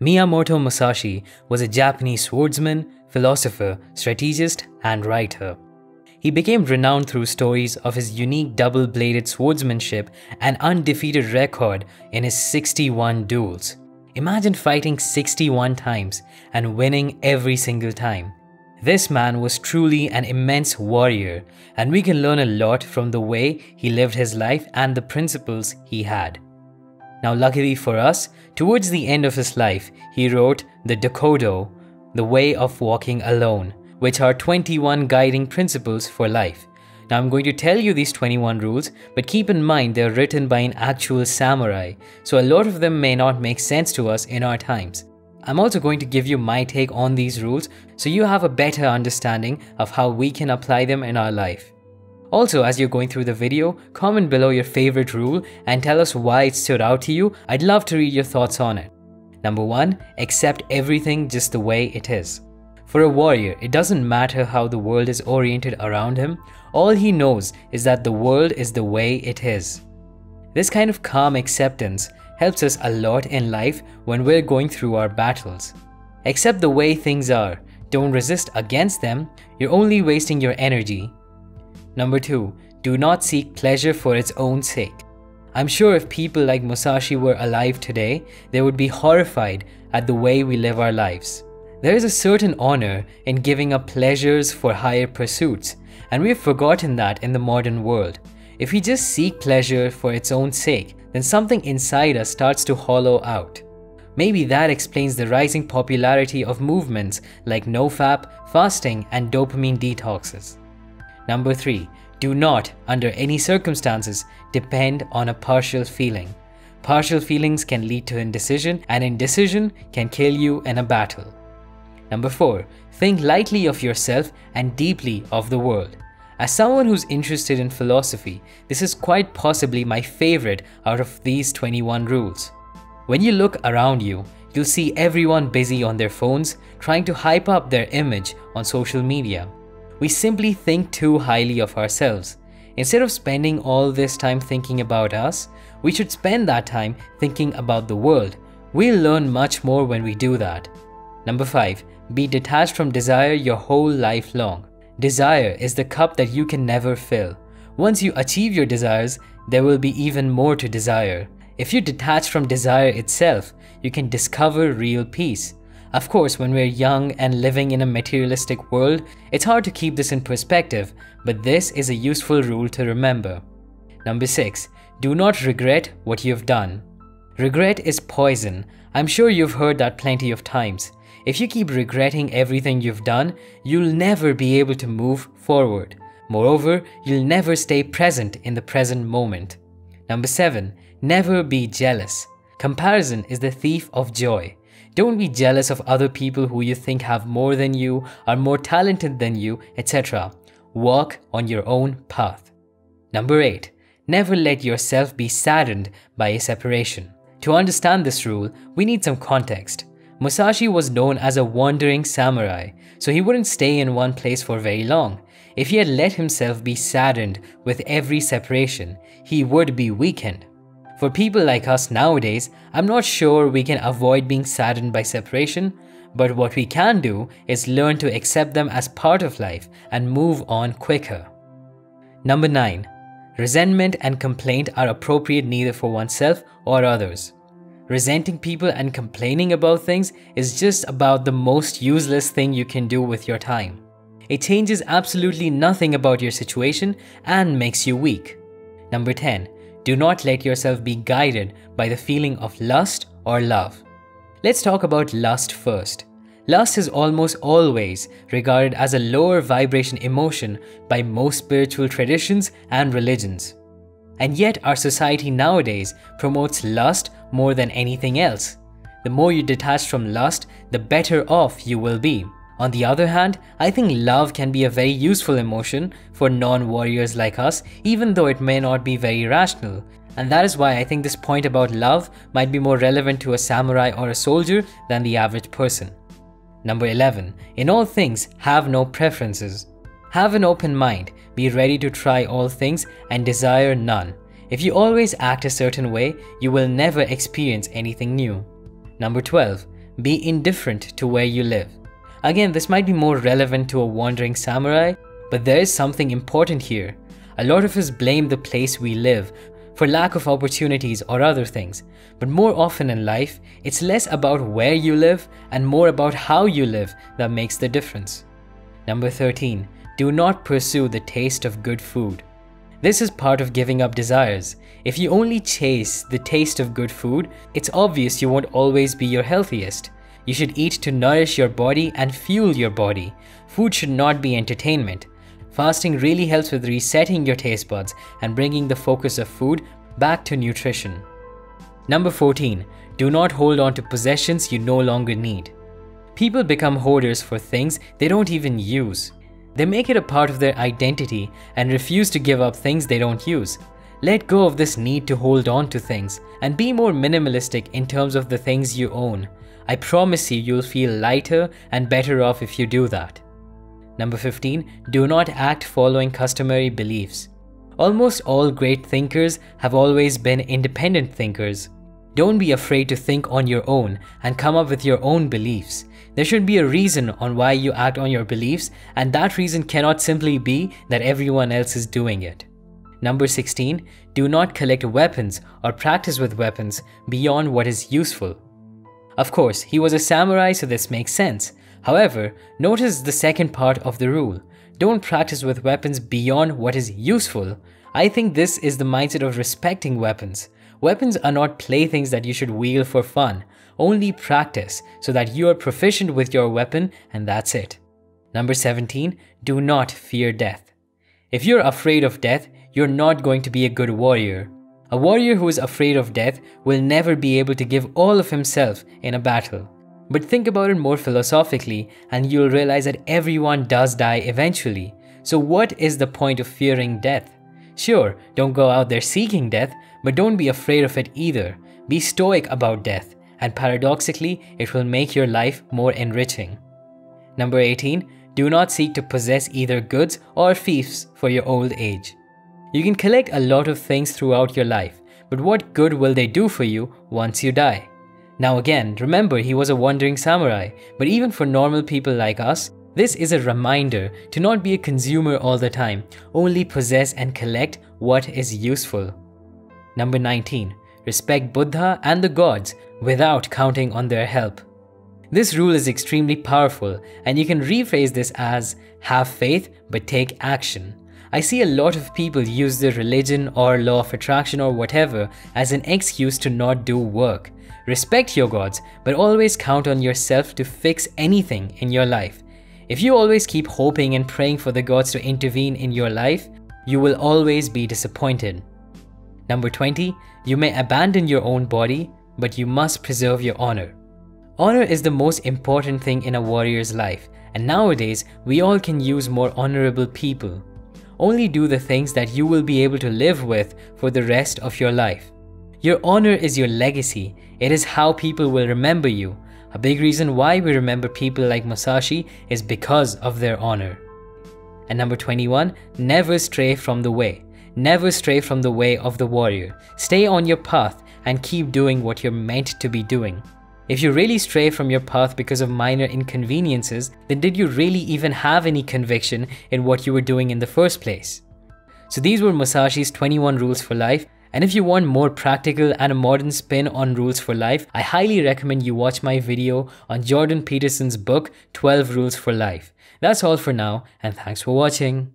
Miyamoto Musashi was a Japanese swordsman, philosopher, strategist, and writer. He became renowned through stories of his unique double bladed swordsmanship and undefeated record in his 61 duels. Imagine fighting 61 times and winning every single time. This man was truly an immense warrior, and we can learn a lot from the way he lived his life and the principles he had. Now, luckily for us, towards the end of his life, he wrote the Dokkodo, The Way of Walking Alone, which are 21 guiding principles for life. Now I'm going to tell you these 21 rules, but keep in mind they're written by an actual samurai, so a lot of them may not make sense to us in our times. I'm also going to give you my take on these rules so you have a better understanding of how we can apply them in our life. Also, as you're going through the video, comment below your favorite rule and tell us why it stood out to you. I'd love to read your thoughts on it. Number 1. Accept everything just the way it is. For a warrior, it doesn't matter how the world is oriented around him, all he knows is that the world is the way it is. This kind of calm acceptance helps us a lot in life when we're going through our battles. Accept the way things are, don't resist against them, you're only wasting your energy. Number 2. Do not seek pleasure for its own sake. I'm sure if people like Musashi were alive today, they would be horrified at the way we live our lives. There is a certain honor in giving up pleasures for higher pursuits, and we have forgotten that in the modern world. If we just seek pleasure for its own sake, then something inside us starts to hollow out. Maybe that explains the rising popularity of movements like nofap, fasting, and dopamine detoxes. Number 3. Do not, under any circumstances, depend on a partial feeling. Partial feelings can lead to indecision, and indecision can kill you in a battle. Number 4. Think lightly of yourself and deeply of the world. As someone who's interested in philosophy, this is quite possibly my favorite out of these 21 rules. When you look around you, you'll see everyone busy on their phones trying to hype up their image on social media. We simply think too highly of ourselves. Instead of spending all this time thinking about us, we should spend that time thinking about the world. We'll learn much more when we do that. Number 5. Be detached from desire your whole life long. Desire is the cup that you can never fill. Once you achieve your desires, there will be even more to desire. If you detach from desire itself, you can discover real peace. Of course, when we're young and living in a materialistic world, it's hard to keep this in perspective, but this is a useful rule to remember. Number 6. Do not regret what you've done. Regret is poison. I'm sure you've heard that plenty of times. If you keep regretting everything you've done, you'll never be able to move forward. Moreover, you'll never stay present in the present moment. Number 7. Never be jealous. Comparison is the thief of joy. Don't be jealous of other people who you think have more than you, are more talented than you, etc. Walk on your own path. Number 8. Never let yourself be saddened by a separation. To understand this rule, we need some context. Musashi was known as a wandering samurai, so he wouldn't stay in one place for very long. If he had let himself be saddened with every separation, he would be weakened. For people like us nowadays, I'm not sure we can avoid being saddened by separation, but what we can do is learn to accept them as part of life and move on quicker. Number 9. Resentment and complaint are appropriate neither for oneself or others. Resenting people and complaining about things is just about the most useless thing you can do with your time. It changes absolutely nothing about your situation and makes you weak. Number 10. Do not let yourself be guided by the feeling of lust or love. Let's talk about lust first. Lust is almost always regarded as a lower vibration emotion by most spiritual traditions and religions. And yet, our society nowadays promotes lust more than anything else. The more you detach from lust, the better off you will be. On the other hand, I think love can be a very useful emotion for non-warriors like us, even though it may not be very rational. And that is why I think this point about love might be more relevant to a samurai or a soldier than the average person. Number 11. In all things, have no preferences. Have an open mind, be ready to try all things, and desire none. If you always act a certain way, you will never experience anything new. Number 12. be indifferent to where you live. Again, this might be more relevant to a wandering samurai, but there is something important here. A lot of us blame the place we live for lack of opportunities or other things, but more often in life, it's less about where you live and more about how you live that makes the difference. Number 13. Do not pursue the taste of good food. This is part of giving up desires. If you only chase the taste of good food, it's obvious you won't always be your healthiest. You should eat to nourish your body and fuel your body. Food should not be entertainment. Fasting really helps with resetting your taste buds and bringing the focus of food back to nutrition. Number 14. Do not hold on to possessions you no longer need. People become hoarders for things they don't even use. They make it a part of their identity and refuse to give up things they don't use. Let go of this need to hold on to things and be more minimalistic in terms of the things you own. I promise you, you'll feel lighter and better off if you do that. Number 15. Do not act following customary beliefs. Almost all great thinkers have always been independent thinkers. Don't be afraid to think on your own and come up with your own beliefs. There should be a reason on why you act on your beliefs, and that reason cannot simply be that everyone else is doing it. Number 16. Do not collect weapons or practice with weapons beyond what is useful. Of course, he was a samurai, so this makes sense. However, notice the second part of the rule. Don't practice with weapons beyond what is useful. I think this is the mindset of respecting weapons. Weapons are not playthings that you should wield for fun. Only practice so that you are proficient with your weapon and that's it. Number 17. Do not fear death. If you're afraid of death, you're not going to be a good warrior. A warrior who is afraid of death will never be able to give all of himself in a battle. But think about it more philosophically and you'll realize that everyone does die eventually. So what is the point of fearing death? Sure, don't go out there seeking death, but don't be afraid of it either. Be stoic about death, and paradoxically, it will make your life more enriching. Number 18. Do not seek to possess either goods or fiefs for your old age. You can collect a lot of things throughout your life, but what good will they do for you once you die? Now again, remember he was a wandering samurai, but even for normal people like us, this is a reminder to not be a consumer all the time, only possess and collect what is useful. Number 19. Respect Buddha and the gods without counting on their help. This rule is extremely powerful, and you can rephrase this as have faith but take action. I see a lot of people use their religion or law of attraction or whatever as an excuse to not do work. Respect your gods, but always count on yourself to fix anything in your life. If you always keep hoping and praying for the gods to intervene in your life, you will always be disappointed. Number 20, you may abandon your own body, but you must preserve your honor. Honor is the most important thing in a warrior's life, and nowadays we all can use more honorable people. Only do the things that you will be able to live with for the rest of your life. Your honor is your legacy, it is how people will remember you. A big reason why we remember people like Musashi is because of their honor. And number 21, never stray from the way. Never stray from the way of the warrior. Stay on your path and keep doing what you're meant to be doing. If you really stray from your path because of minor inconveniences, then did you really even have any conviction in what you were doing in the first place? So these were Musashi's 21 rules for life and if you want more practical and a modern spin on rules for life, I highly recommend you watch my video on Jordan Peterson's book 12 Rules for Life. That's all for now and thanks for watching.